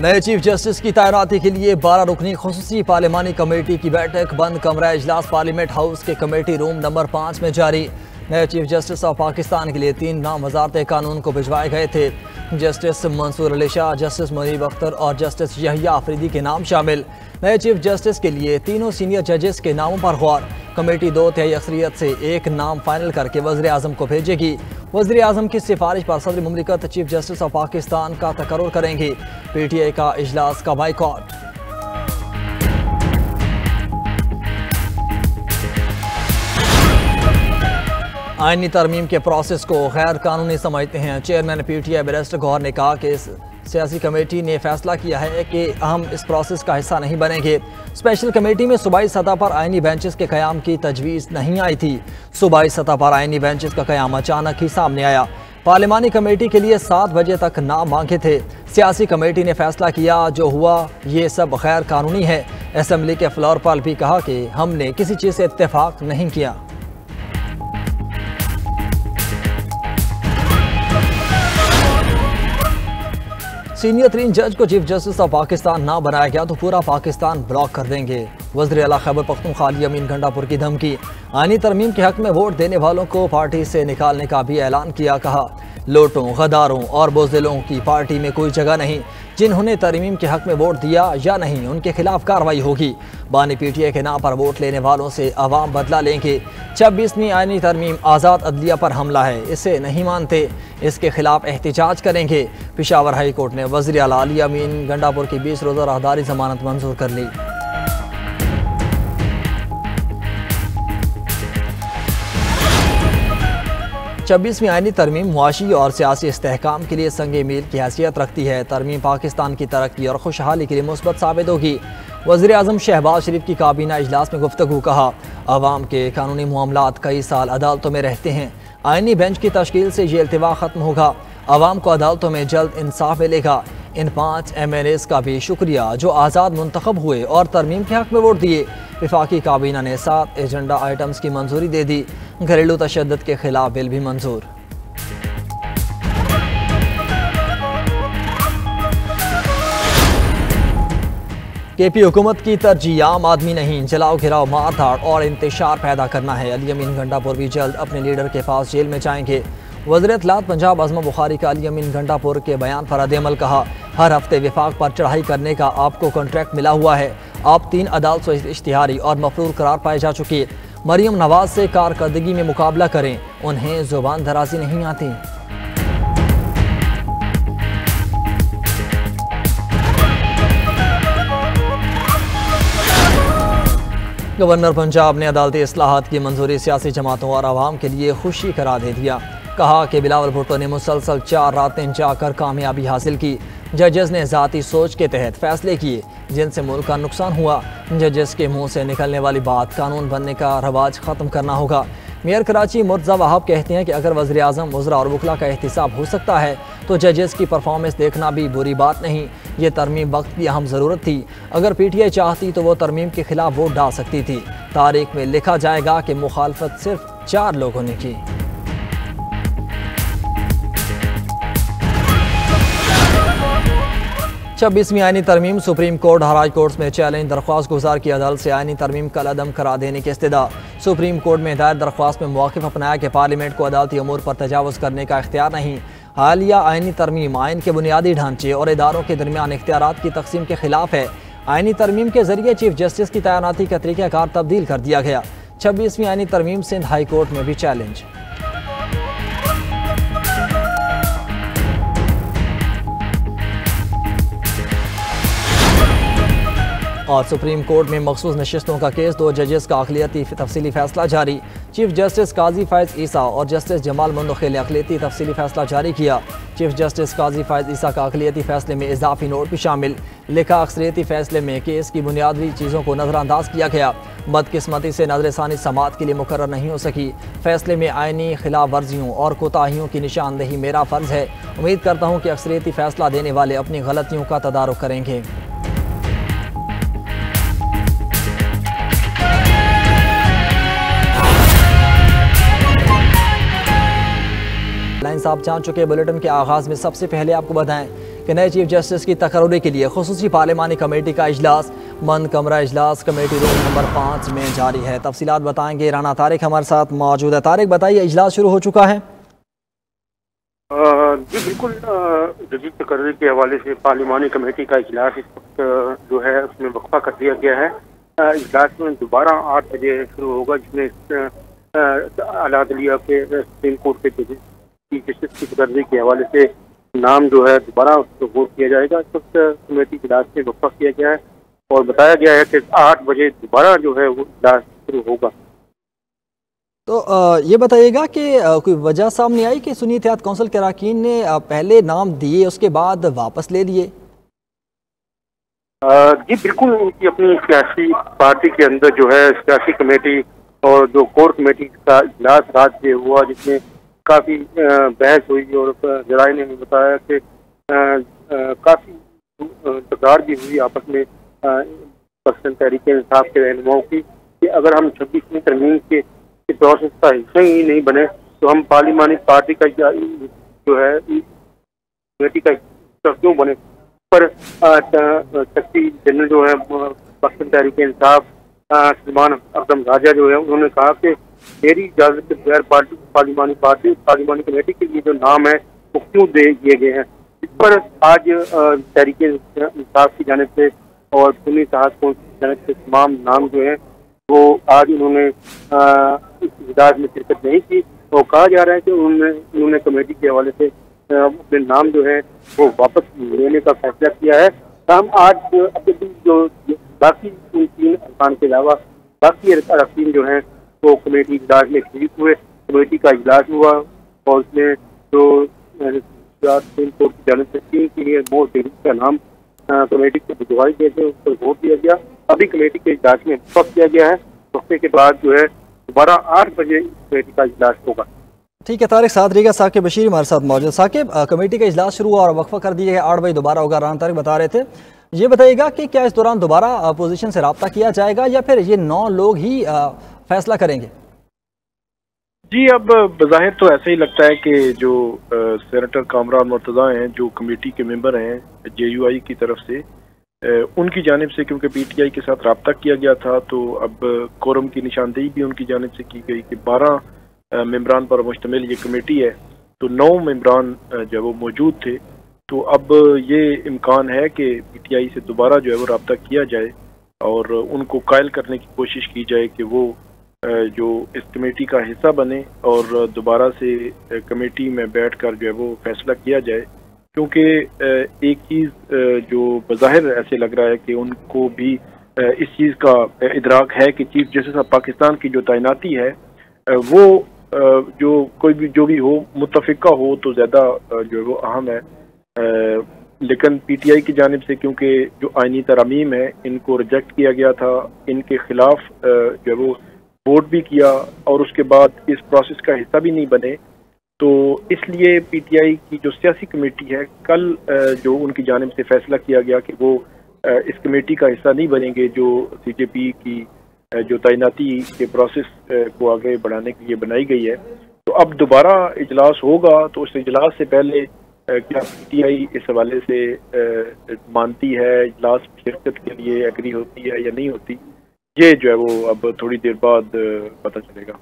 नए chief justice की तैनाती के लिए बारह रुकनी खसूसी पार्लिमानी कमेटी की बैठक, बंद कमरा इजलास पार्लियामेंट हाउस के कमेटी रूम नंबर पाँच में जारी। नए चीफ जस्टिस ऑफ़ पाकिस्तान के लिए तीन नाम वजारत कानून को भिजवाए गए थे। जस्टिस मंसूर अली शाह, जस्टिस मुनीब अख्तर और जस्टिस यहिया आफरीदी के नाम शामिल। नए चीफ जस्टिस के लिए तीनों सीनियर जजेस के नामों पर गौर। कमेटी दो तिहाई अक्सरियत से एक नाम फाइनल करके वजी अजम को भेजेगी। वजी अजम की सिफारिश पर सदर ममलिकत चीफ जस्टिस ऑफ़ पाकिस्तान का तकर करेंगे। पी टी आई का इजलास का बाइकआउट। आइनी तरमीम के प्रोसेस को गैर कानूनी समझते हैं। Chairman P T I barrister Gohar ने कहा कि सियासी कमेटी ने फैसला किया है कि हम इस प्रोसेस का हिस्सा नहीं बनेंगे। स्पेशल कमेटी में सूबाई सतह पर आइनी बेंचेस के क्याम की तजवीज़ नहीं आई थी। सूबाई सतह पर आइनी बेंचेस का क्याम अचानक ही सामने आया। पार्लिमानी कमेटी के लिए सात बजे तक नाम मांगे थे। सियासी कमेटी ने फैसला किया, जो हुआ, ये सब गैर कानूनी है। असम्बली के फ्लोर भी कहा कि हमने किसी चीज़ से इतफाक़ नहीं किया। सीनियर तरीन जज को चीफ जस्टिस ऑफ़ पाकिस्तान ना बनाया गया तो पूरा पाकिस्तान ब्लॉक कर देंगे। वजर अला खैबर खाली अमीन, घंटापुर की धमकी। आनी तरमीम के हक में वोट देने वालों को पार्टी से निकालने का भी ऐलान किया कहा। लोटों, गदारों और बोजिलों की पार्टी में कोई जगह नहीं। जिन्होंने तरमीम के हक में वोट दिया या नहीं, उनके खिलाफ कार्रवाई होगी। बानी पीटीए के नाम पर वोट लेने वालों से अवाम बदला लेंगे। छब्बीसवीं आयनी तरमीम आज़ाद अदलिया पर हमला है, इसे नहीं मानते। इसके खिलाफ एहतजाज करेंगे। पिशावर हाई कोर्ट ने वजी अली अमीन गंडापुर की बीस रोज़ा राहदारी जमानत मंजूर कर ली। छब्बीसवीं आइनी तरमीम मुआशी और सियासी इसकाम के लिए संग मील की हैसियत रखती है। तरमीम पाकिस्तान की तरक्की और खुशहाली के लिए मुस्बत साबित होगी। वजी अजम शहबाज शरीफ की काबीना इजलास में गुफ्तु कहा आवाम के कानूनी मामला कई साल अदालतों में रहते हैं। आइनी बेंच की तश्कील से ये अल्तवा ख़त्म होगा। आवाम को अदालतों में जल्द इंसाफ मिलेगा। इन पाँच एम एन एस का भी शुक्रिया जो आज़ाद मंतखब हुए और तरमीम के हक में वोट दिए। विफाकी काबीना ने सात एजेंडा आइटम्स की मंजूरी दे दी। घरेलू तशद के खिलाफ बिल भी मंजूर। के पी हुकूमत की तरजीह आम आदमी नहीं, जलाओ घिराव मार धाड़ और इंतशार पैदा करना है। अली अमीन घंटापुर भी जल्द अपने लीडर के पास जेल में जाएँगे। वजर इतलात पंजाब अजम बुखारी का अली अमीन घंटापुर के बयान पर अदमल कहा, हर हफ़्ते विफाक पर चढ़ाई करने का आपको कॉन्ट्रैक्ट मिला हुआ है। आप तीन अदालत इश्तिहारी और मफरूर करार पाए जा चुके। मरीम नवाज़ से कारकर्दगी में मुकाबला करें। उन्हें ज़ुबान दराजी नहीं आती। गवर्नर पंजाब ने अदालती असलाहत की मंजूरी सियासी जमातों और आवाम के लिए खुशी करा दे दिया। कहा कि बिलावल भुट्टो ने मुसलसल चार रातें जाकर कामयाबी हासिल की। जजेस ने ज़ाती सोच के तहत फैसले किए, जिनसे मुल्क का नुकसान हुआ। जजेस के मुँह से निकलने वाली बात कानून बनने का रवाज ख़त्म करना होगा। मेयर कराची मुर्जा वहाब कहते हैं कि अगर वजी अजम वजरा और वकला का एहतसाब हो सकता है तो जजेस की परफॉर्मेंस देखना भी बुरी बात नहीं। ये तरमीम वक्त की अहम ज़रूरत थी। अगर पी टी आई चाहती तो वो तरमीम के खिलाफ वोट डाल सकती थी। तारीख में लिखा जाएगा कि मुखालफत सिर्फ़ चार लोगों ने की। छब्बीसवीं आइनी तरमीम सुप्रीम कोर्ट हाई कोर्ट में चैलेंज दरख्वास्त गुजार की अदालत से आइनी तरमीम कल अदम करा देने की इस्तः सुप्रीम कोर्ट में हिदायत दरख्वास्त में मौक़ अपनाया कि पार्लियामेंट को अदालती अमूर पर तजावज़ करने का इख्तियार नहीं। हालिया आइनी तरमीम आइन के बुनियादी ढांचे और इदारों के दरमियान इख्तियार की तकसीम के खिलाफ है। आइनी तरमीम के ज़रिए चीफ जस्टिस की तैनाती का तरीक़ाकार तब्दील कर दिया गया। छब्बीसवीं आइनी तरमीम सिंध हाई कोर्ट में भी चैलेंज। और सुप्रीम कोर्ट में मखसूस नशस्तों का केस, दो जजेस का अखिलती तफसीली फैसला जारी। चीफ जस्टिस काजी फैज़ ईसा और जस्टिस जमाल मंदोखे ने अखिलती तफसीली फैसला जारी किया। चीफ जस्टिस काजी फैज़ ईसा का अखिलती फैसले में इजाफी नोट भी शामिल। लिखा अक्सरियती फैसले में केस की बुनियादी चीज़ों को नज़रअंदाज किया गया। बदकिस्मती से नजरसानी समात के लिए मुकर नहीं हो सकी। फैसले में आइनी खिलाफ वर्जियों और कोताहियों की निशानदेही मेरा फ़र्ज़ है। उम्मीद करता हूँ कि अक्सरियती फैसला देने वाले अपनी गलतियों का तदारक करेंगे। साहब जान चुके बुलेटिन के आगाज़ में सबसे पहले आपको बताएँ कि नए चीफ जस्टिस की तकर्री के लिए खसूसी पार्लिमानी कमेटी का अजलास मंद कमरा अजलास कमेटी रूम नंबर पाँच में जारी है। तफसीत बताएँगे राना तारिक, हमारे साथ मौजूद है। तारिक, बताइए अजलास शुरू हो चुका है? जी, बिल्कुल जदीद तकर्री के हवाले से पार्लिमानी कमेटी का इजलास इस वक्त जो है, उसमें वक्फा कर दिया गया है। इजलास में दोबारा आठ बजे शुरू होगा, जिसमें अलादलिया के सुप्रीम कोर्ट के चीफ जस्टिस की तकर्री के हवाले से नाम जो है दोबारा उसको वोट किया जाएगा। इस वक्त कमेटी इजलास में वक्फा किया गया है और बताया गया है कि आठ बजे दोबारा जो है वो इजलास शुरू होगा। तो ये बताइएगा कि कोई वजह सामने आई कि सुनी एहतियात कौंसिल के अरकान ने पहले नाम दिए उसके बाद वापस ले लिए? जी बिल्कुल उनकी अपनी सियासी पार्टी के अंदर जो है सियासी कमेटी और जो कोर कमेटी का इजलास रात में हुआ जिसमें काफ़ी बहस हुई और जराए ने भी बताया कि काफ़ी तकरार भी हुई आपस में पसंद तहरीक इंसाफ के रहनुमाओं की कि अगर हम छब्बीसवीं तरमीम के प्रोसेस का हिस्सा ही नहीं बने तो हम पार्लिमानी पार्टी का जो है, कमेटी का क्यों बने? पर शक्ति जनरल जो है पसंद तहरीक इंसाफ सलमान अकदम राजा जो है, उन्होंने कहा कि मेरी इजाज़त के बगैर पार्टी, पार्लिमानी पार्टी, पार्लिमानी कमेटी के लिए जो नाम है, वो क्यों दे दिए गए हैं? इस पर आज तहरीक इंसाफ की जानब से और सुनी साहब की जानब से तमाम नाम जो है, वो आज उन्होंने इस में शिरकत नहीं की। तो कहा जा रहा है कि उन्होंने उन्होंने कमेटी के हवाले से अपने नाम जो है, वो वापस लेने का फैसला किया है। हम आज अपने जो बाकी उन तीन अरकान के अलावा बाकी अरकान जो हैं, वो कमेटी इजलास में शरीक हुए कमेटी का इजलास हुआ और उसमें जो सुप्रीम कोर्ट की जानब से तीन के लिए मोस्ट का नाम कमेटी को भिजवाई गए थे, उस पर वोट दिया गया। अभी कमेटी के इजलास में वक्त किया गया है। वक्फे के बाद जो है, दोबारा आठ बजे कमेटी का इजलास होगा। ठीक है, तारिक साथ रहेगा साकिब बशीर हमारे साथ मौजूद साकिब कमेटी का इजलास शुरू हुआ और वक्फा कर दिया गया आठ बजे दोबारा होगा रान तारिक बता रहे थे। ये बताइएगा कि क्या इस दौरान दोबारा अपोजिशन से रबता किया जाएगा या फिर ये नौ लोग ही फैसला करेंगे? जी, अब, बज़ाहिर तो ऐसा ही लगता है कि जो सेनेटर कामरान मुर्तज़ा हैं, जो कमेटी के मेंबर हैं जे यू आई की तरफ़ से उनकी जानब से क्योंकि पी टी आई के साथ रबता किया गया था तो अब कोरम की निशानदेही भी उनकी जानब से की गई कि बारह मेम्बरान पर मुश्तमिल ये कमेटी है। तो नौ मेम्बरान जो वो मौजूद थे। तो अब ये इम्कान है कि पी टी आई से दोबारा जो है वो रबता किया जाए और उनको कायल करने की कोशिश की जाए कि वो जो इस कमेटी का हिस्सा बने और दोबारा से कमेटी में बैठकर जो है वो फैसला किया जाए। क्योंकि एक चीज़ जो बज़ाहिर ऐसे लग रहा है कि उनको भी इस चीज़ का इदराक है कि चीफ जस्टिस ऑफ़ पाकिस्तान की जो तैनाती है वो जो कोई भी, जो भी हो मुतफ़ा हो तो ज़्यादा जो है वो अहम है। लेकिन पीटीआई की जानब से क्योंकि जो आइनी तरमीम है, इनको रिजेक्ट किया गया था, इनके खिलाफ जो है वो वोट भी किया और उसके बाद इस प्रोसेस का हिस्सा भी नहीं बने। तो इसलिए पीटीआई की जो सियासी कमेटी है, कल जो उनकी जानब से फैसला किया गया कि वो इस कमेटी का हिस्सा नहीं बनेंगे, जो सीजेपी की जो तैनाती के प्रोसेस को आगे बढ़ाने के लिए बनाई गई है। तो अब दोबारा इजलास होगा तो उस इजलास से पहले क्या पीटीआई इस हवाले से मानती है लास्ट शिरकत के लिए एग्री होती है या नहीं होती? ये जो है वो अब थोड़ी देर बाद पता चलेगा।